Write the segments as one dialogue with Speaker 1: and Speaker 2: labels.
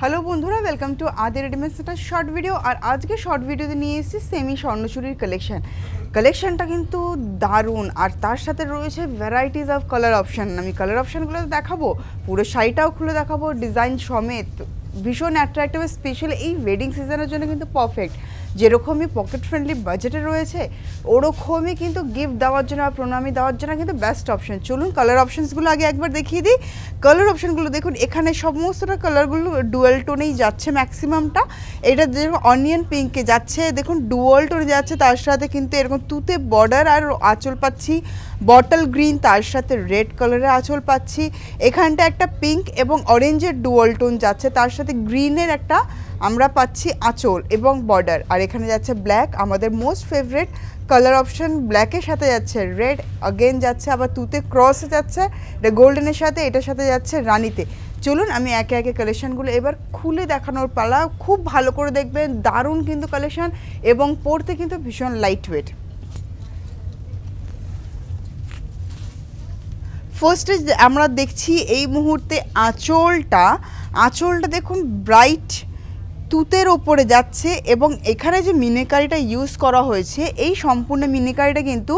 Speaker 1: Hello বন্ধুরা welcome to আদি রেডিমেন্স একটা শর্ট ভিডিও আর আজকে শর্ট ভিডিওতে নিয়ে এসেছি সেমি স্বর্ণচুরির কালেকশান কালেকশানটা কিন্তু দারুণ। আর তার সাথে রয়েছে ভ্যারাইটিস অফ কালার অপশান আমি কালার অপশানগুলো দেখাবো, পুরো শাড়িটাও খুলে দেখাবো ডিজাইন সমেত। ভীষণ অ্যাট্রাক্টিভ স্পেশাল এই ওয়েডিং সিজনের জন্য কিন্তু পারফেক্ট যেরকমই পকেট ফ্রেন্ডলি বাজেটে রয়েছে, ওরকমই কিন্তু গিফট দেওয়ার জন্য আর প্রণামী দেওয়ার জন্য কিন্তু বেস্ট অপশন চলুন কালার অপশনসগুলো আগে একবার দেখিয়ে দিই। কালার অপশনগুলো দেখুন, এখানে সমস্তটা কালারগুলো ডুয়েল টোনেই যাচ্ছে ম্যাক্সিমামটা এটা দেখুন অনিয়ন পিঙ্কে যাচ্ছে, দেখুন ডুয়েল টোনে যাচ্ছে, তার সাথে কিন্তু এরকম তুতে বর্ডার আর আঁচল পাচ্ছি। বটল গ্রিন তার সাথে রেড কালারের আঁচল পাচ্ছি। এখানটা একটা পিঙ্ক এবং অরেঞ্জের ডুয়েল টোন যাচ্ছে, তার সাথে গ্রিনের একটা আমরা পাচ্ছি আঁচল এবং বর্ডার আর এখানে যাচ্ছে ব্ল্যাক আমাদের মোস্ট ফেভারেট কালার অপশন ব্ল্যাকের সাথে যাচ্ছে রেড অগেন যাচ্ছে, আবার তুতে ক্রসে যাচ্ছে, এটা গোল্ডেনের সাথে, এটার সাথে যাচ্ছে রানিতে। চলুন আমি একে একে কালেকশানগুলো এবার খুলে দেখানোর পালা, খুব ভালো করে দেখবেন, দারুণ কিন্তু কালেকশান এবং পড়তে কিন্তু ভীষণ লাইট ওয়েট ফার্স্টে আমরা দেখছি এই মুহূর্তে আঁচলটা আঁচলটা দেখুন ব্রাইট তুতের ওপরে যাচ্ছে এবং এখানে যে মিনিকারিটা ইউজ করা হয়েছে, এই সম্পূর্ণ মিনিকারিটা কিন্তু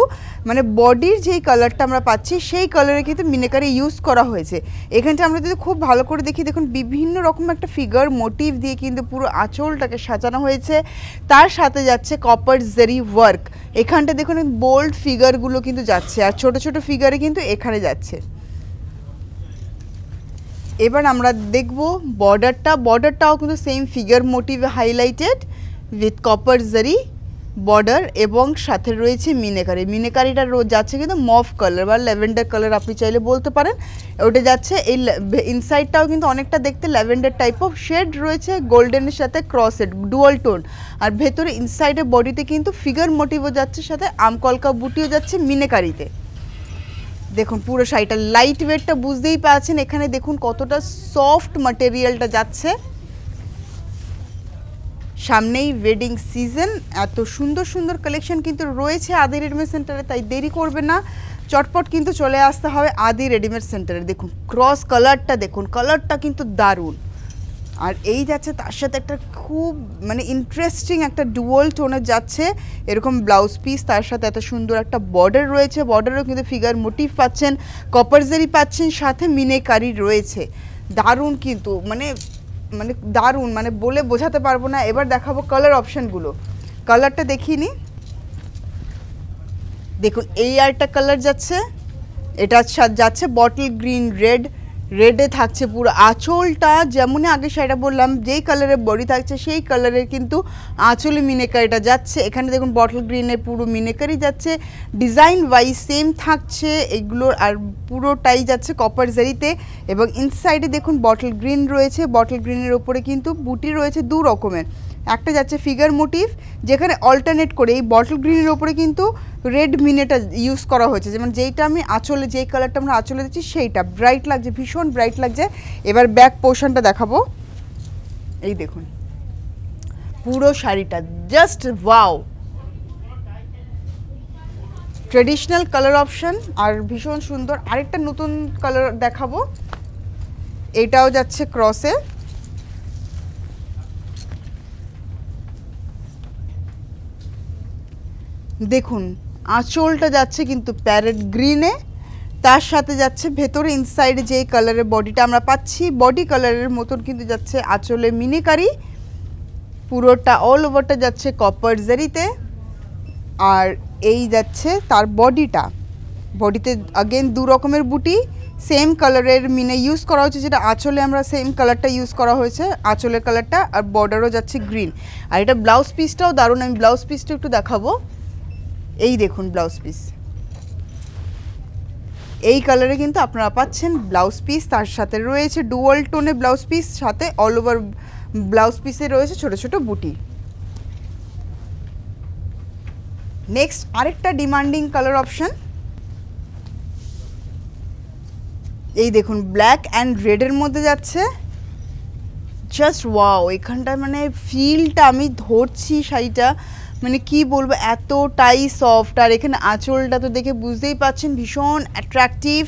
Speaker 1: মানে বডির যেই কালারটা আমরা পাচ্ছি, সেই কালারে কিন্তু মিনিকারি ইউজ করা হয়েছে। এখানটা আমরা যদি খুব ভালো করে দেখি, দেখুন বিভিন্ন রকম একটা ফিগার মোটিভ দিয়ে কিন্তু পুরো আঁচলটাকে সাজানো হয়েছে। তার সাথে যাচ্ছে কপার জেরি ওয়ার্ক এখানটা দেখুন বোল্ড ফিগারগুলো কিন্তু যাচ্ছে, আর ছোট ছোট ফিগারে কিন্তু এখানে যাচ্ছে। এবার আমরা দেখব বর্ডারটা বর্ডারটাও কিন্তু same figure motif highlighted with copper zari border এবং সাথে রয়েছে মিনেকারি। মিনেকারিটা যাচ্ছে কিন্তু মফ কালার বা ল্যাভেন্ডার কালার আপনি চাইলে বলতে পারেন। ওটা যাচ্ছে এই ইনসাইডটাও কিন্তু অনেকটা দেখতে ল্যাভেন্ডার টাইপ অফ শেড রয়েছে গোল্ডেনের সাথে ক্রসেড ডুয়াল টোন আর ভেতরে ইনসাইডের বডিতে কিন্তু ফিগার মোটিভও যাচ্ছে, সাথে আমকলকা বুটিও যাচ্ছে মিনেকারিতে। দেখুন, পুরো শাড়িটা লাইট ওয়েটটা বুঝতেই পারছেন, এখানে দেখুন কতটা সফট মাটেরিয়ালটা যাচ্ছে। সামনেই ওয়েডিং সিজন এত সুন্দর সুন্দর কালেকশন কিন্তু রয়েছে আদি রেডিমেড সেন্টারে তাই দেরি করবে না। চটপট কিন্তু চলে আসতে হবে আদি রেডিমেড সেন্টারে দেখুন ক্রস কালারটা দেখুন কালারটা কিন্তু দারুণ। আর এই যাচ্ছে, তার সাথে একটা খুব মানে ইন্টারেস্টিং একটা ডুয়াল টোনের যাচ্ছে। এরকম ব্লাউজ পিস তার সাথে এত সুন্দর একটা বর্ডার রয়েছে। বর্ডারও কিন্তু ফিগার মোটিভ পাচ্ছেন কপারজারি পাচ্ছেন, সাথে মিনেকারি রয়েছে। দারুণ কিন্তু মানে মানে দারুণ মানে বলে বোঝাতে পারব না। এবার দেখাবো কালার অপশানগুলো কালারটা দেখিয়ে নি। দেখুন, এই আরেকটা কালার যাচ্ছে। এটা যাচ্ছে বটল গ্রিন রেড রেডে থাকছে পুরো আঁচলটা, যেমনই আগে সেটা বললাম, যেই কালারের বডি থাকছে সেই কালারের কিন্তু আঁচলে মিনেকারিটা যাচ্ছে। এখানে দেখুন বটল গ্রিনের পুরো মিনেকারি যাচ্ছে। ডিজাইন ওয়াইজ সেম থাকছে এগুলোর আর পুরোটাই যাচ্ছে কপার জারিতে এবং ইনসাইডে দেখুন বটল গ্রিন রয়েছে বটল গ্রিনের ওপরে কিন্তু বুটি রয়েছে দু রকমের। একটা যাচ্ছে ফিগার মোটিভ যেখানে অল্টারনেট করে এই বটল গ্রিনের ওপরে কিন্তু রেড মিনেটা ইউজ করা হয়েছে। যেমন যেইটা আমি আঁচলে, যেই কালারটা আমরা আঁচলে দিচ্ছি সেইটা। ব্রাইট লাগছে, ভীষণ ব্রাইট লাগছে। এবার ব্যাক পোর্শনটা দেখাবো। এই দেখুন। পুরো শাড়িটা just wow traditional colour option আর ভীষণ সুন্দর। আরেকটা নতুন কালার দেখাবো। এটাও যাচ্ছে ক্রসে দেখুন, আঁচলটা যাচ্ছে কিন্তু প্যারেট গ্রিনে, তার সাথে যাচ্ছে ভেতরে ইনসাইডে যেই কালারের বডিটা আমরা পাচ্ছি বডি কালারের মতন কিন্তু যাচ্ছে আঁচলে মিনিকারি পুরোটা অল ওভারটা যাচ্ছে কপার জারিতে আর এই যাচ্ছে তার বডিটা বডিতে আগেন দু রকমের বুটি সেম কালারের মিনে ইউজ করা হয়েছে, যেটা আঁচলে আমরা সেম কালারটা ইউজ করা হয়েছে, আঁচলের কালারটা আর বর্ডারও যাচ্ছে গ্রিন আর এটা ব্লাউজ পিসটাও দারুণ, আমি ব্লাউজ পিসটা একটু দেখাবো। এই দেখুন ব্লাউজ পিস এই কালারে কিন্তু আপনারা পাচ্ছেন ব্লাউজ পিস তার সাথে রয়েছে ডুয়াল টোনে ব্লাউজ পিস সাথে অল ওভার ব্লাউজ পিসে রয়েছে ছোট ছোট বুটি। নেক্সট আরেকটা ডিমান্ডিং কালার অপশন এই দেখুন ব্ল্যাক অ্যান্ড রেডের মধ্যে যাচ্ছে। জাস্ট ওয়াও এখানটায় মানে ফিলটা আমি ধরছি শাড়িটা। মানে কি বলব, এতটাই সফট আর এখানে আঁচলটা তো দেখে বুঝতেই পাচ্ছেন ভীষণ অ্যাট্রাকটিভ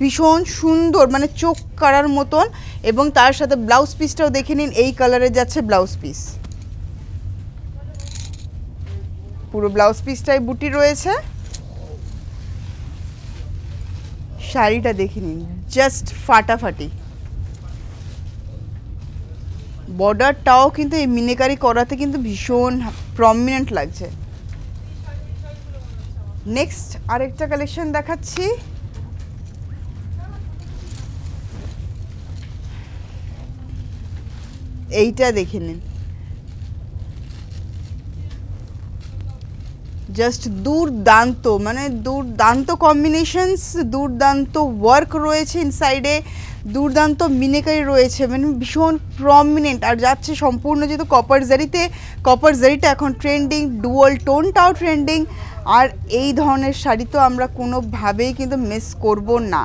Speaker 1: ভীষণ সুন্দর মানে চোখ কাড়ার মতন। এবং তার সাথে ব্লাউজ পিসটাও দেখে নিন, এই কালারে যাচ্ছে ব্লাউজ পিস পুরো ব্লাউজ পিসটাই বুটি রয়েছে। শাড়িটা দেখে নিন জাস্ট ফাটাফাটি। বর্ডারটাও কিন্তু এই মিনেকারি করাতে কিন্তু ভীষণ প্রমিনেন্ট লাগছে। নেক্সট আরেকটা কালেকশন দেখাচ্ছি। এইটা দেখে নিন। জাস্ট দুর্দান্ত মানে দুর্দান্ত কম্বিনেশনস দুর্দান্ত ওয়ার্ক রয়েছে ইনসাইডে দুর্দান্ত মিনেকারি রয়েছে মানে ভীষণ প্রমিনেন্ট আর যাচ্ছে সম্পূর্ণ যেহেতু কপার জারিতে কপার জারিটা এখন ট্রেন্ডিং ডুয়াল টোনটাও ট্রেন্ডিং আর এই ধরনের শাড়ি তো আমরা কোনোভাবেই কিন্তু মিস করব না।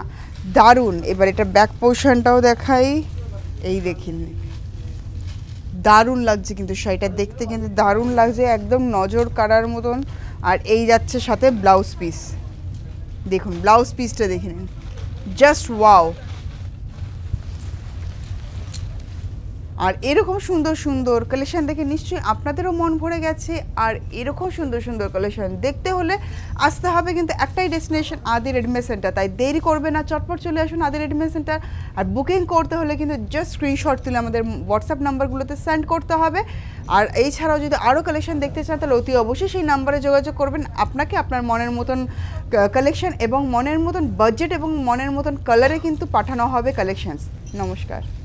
Speaker 1: দারুণ! এবার এটা ব্যাক পোর্শনটাও দেখাই, এই দেখিন। দারুণ লাগছে কিন্তু শাড়িটা, দেখতে কিন্তু দারুণ লাগছে, একদম নজর কাড়ার মতন, আর এই যাচ্ছে সাথে ব্লাউজ পিস দেখুন ব্লাউজ পিসটা দেখে নিন। জাস্ট ওয়াও আর এরকম সুন্দর সুন্দর কালেকশন দেখে নিশ্চয়ই আপনাদেরও মন ভরে গেছে। আর এরকম সুন্দর সুন্দর কালেকশন দেখতে হলে আসতে হবে কিন্তু একটাই ডেস্টিনেশন আদি রেডিমেড সেন্টার তাই দেরি করবে না, চটপট চলে আসুন আদি রেডিমেড সেন্টার আর বুকিং করতে হলে কিন্তু জাস্ট স্ক্রিনশট তুলে আমাদের হোয়াটসঅ্যাপ নাম্বারগুলোতে সেন্ড করতে হবে। আর এছাড়াও যদি আরও কালেকশন দেখতে চান, তাহলে অতি অবশ্যই সেই নাম্বারে যোগাযোগ করবেন। আপনাকে আপনার মনের মতন কালেকশন এবং মনের মতন বাজেট এবং মনের মতন কালারে কিন্তু পাঠানো হবে কালেকশনস নমস্কার।